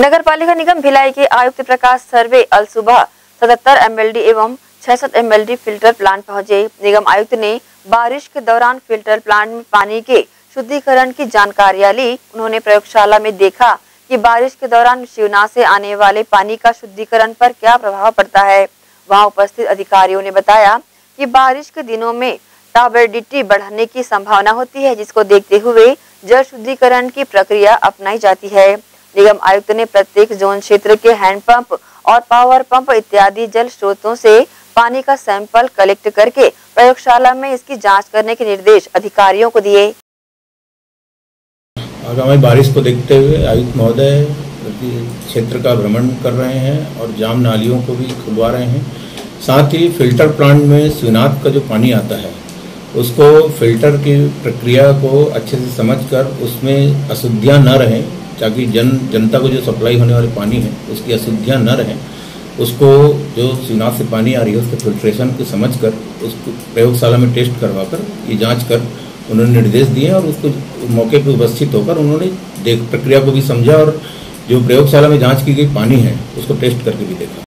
नगर पालिका निगम भिलाई के आयुक्त प्रकाश सर्वे अल सुबह सतहत्तर एमएलडी एवं छह एमएलडी फ़िल्टर प्लांट पहुँचे। निगम आयुक्त ने बारिश के दौरान फ़िल्टर प्लांट में पानी के शुद्धिकरण की जानकारियाँ ली। उन्होंने प्रयोगशाला में देखा कि बारिश के दौरान शिवना से आने वाले पानी का शुद्धिकरण पर क्या प्रभाव पड़ता है। वहाँ उपस्थित अधिकारियों ने बताया कि बारिश के दिनों में टाबेडिटी बढ़ने की संभावना होती है, जिसको देखते हुए जल शुद्धिकरण की प्रक्रिया अपनाई जाती है। निगम आयुक्त ने प्रत्येक जोन क्षेत्र के हैंडपंप और पावर पंप इत्यादि जल स्रोतों से पानी का सैंपल कलेक्ट करके प्रयोगशाला में इसकी जाँच करने के निर्देश अधिकारियों को दिए। आगामी बारिश को देखते हुए आयुक्त महोदय क्षेत्र का भ्रमण कर रहे हैं और जाम नालियों को भी खुलवा रहे हैं। साथ ही फ़िल्टर प्लांट में स्विनाथ का जो पानी आता है, उसको फ़िल्टर की प्रक्रिया को अच्छे से समझकर उसमें अशुद्धियाँ न रहें। ताकि जन, जनता को जो सप्लाई होने वाले पानी है, उसकी अशुद्धियाँ न रहें, उसको जो शिवनाथ से पानी आ रही है, उसके फिल्ट्रेशन को समझ कर उसको प्रयोगशाला में टेस्ट करवा कर ये जाँच कर, उन्होंने निर्देश दिए और उसको मौके पर उपस्थित होकर उन्होंने देख, प्रक्रिया को भी समझा और जो प्रयोगशाला में जाँच की गई पानी है, उसको टेस्ट करके भी देखा।